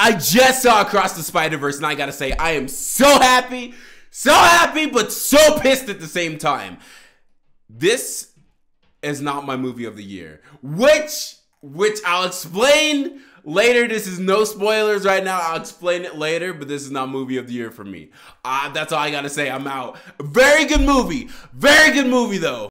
I just saw Across the Spider Verse, and I gotta say, I am so happy, so happy, but so pissed at the same time. This is not my movie of the year, which which I'll explain later. This is no spoilers right now. I'll explain it later, but this is not movie of the year for me. Uh, that's all I gotta say. I'm out. Very good movie. Very good movie though.